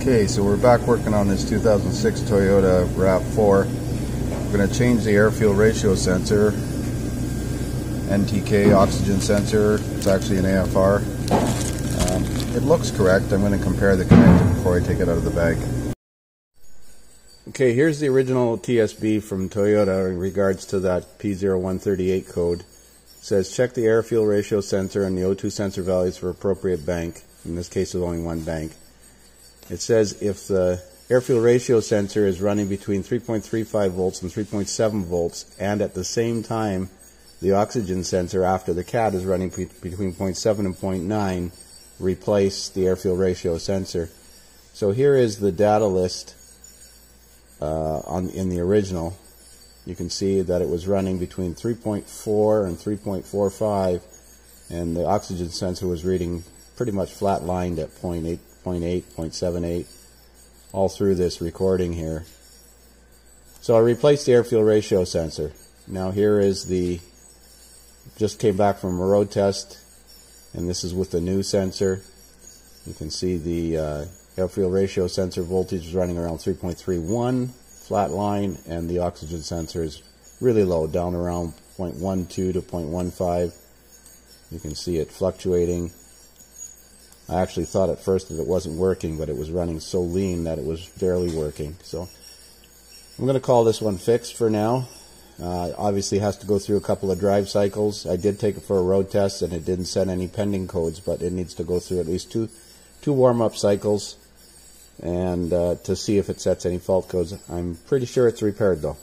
Okay, so we're back working on this 2006 Toyota RAV4. We're going to change the air fuel ratio sensor, NTK oxygen sensor. It's actually an AFR. Um, it looks correct. I'm going to compare the connector before I take it out of the bag. Okay, here's the original TSB from Toyota in regards to that P0138 code. It says check the air fuel ratio sensor and the O2 sensor values for appropriate bank. In this case, there's only one bank. It says if the air fuel ratio sensor is running between 3.35 volts and 3.7 volts, and at the same time the oxygen sensor after the CAT is running between 0.7 and 0.9, replace the air fuel ratio sensor. So here is the data list uh, on in the original. You can see that it was running between 3.4 and 3.45, and the oxygen sensor was reading pretty much flat lined at 0.8 0.8, 0.78, all through this recording here. So I replaced the air fuel ratio sensor. Now here is the, just came back from a road test, and this is with the new sensor. You can see the uh, air fuel ratio sensor voltage is running around 3.31 flat line, and the oxygen sensor is really low, down around 0.12 to 0.15. You can see it fluctuating. I actually thought at first that it wasn't working, but it was running so lean that it was barely working. So I'm going to call this one fixed for now. Uh, obviously has to go through a couple of drive cycles. I did take it for a road test and it didn't set any pending codes, but it needs to go through at least two two warm-up cycles and uh, to see if it sets any fault codes. I'm pretty sure it's repaired though.